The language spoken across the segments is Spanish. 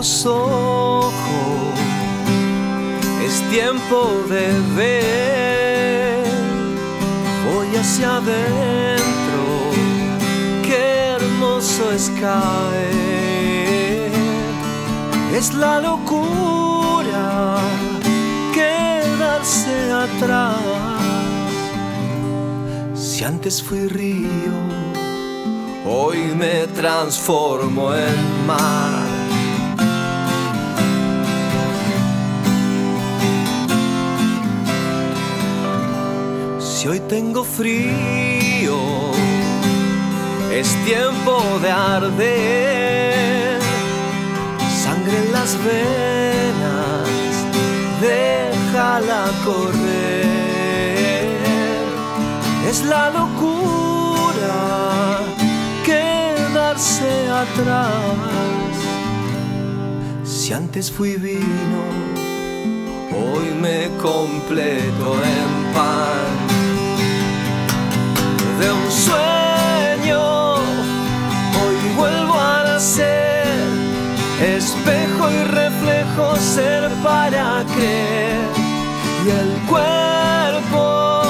los ojos, es tiempo de ver. Voy hacia adentro, qué hermoso es caer. Es la locura quedarse atrás. Si antes fui río, hoy me transformo en mar. Si hoy tengo frío, es tiempo de arder. Sangre en las venas, déjala correr. Es la locura quedarse atrás. Si antes fui vino, hoy me completo en pan espejo y reflejo, ser para creer. Y el cuerpo,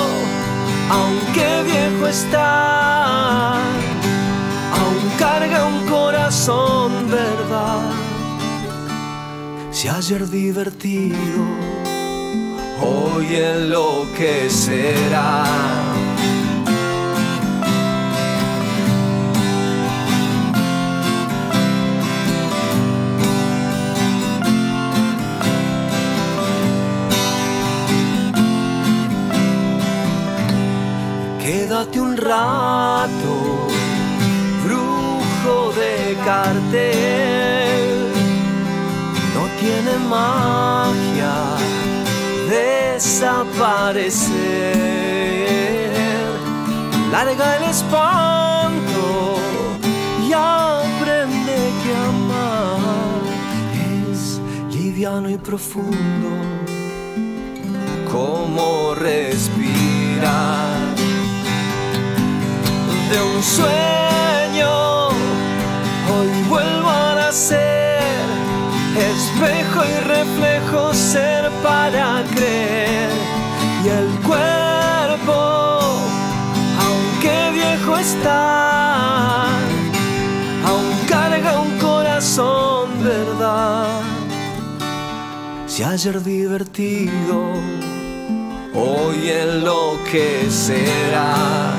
aunque viejo está, aún carga un corazón, verdad. Si ayer divertido, hoy enloquecerá. Quédate un rato, brujo de cartel. No tiene magia desaparecer. Larga el espanto y aprende que amar es liviano y profundo como respirar sueño. Hoy vuelvo a nacer, espejo y reflejo, ser para creer. Y el cuerpo, aunque viejo está, aún carga un corazón, verdad. Si ayer divertido, hoy enloquecerá.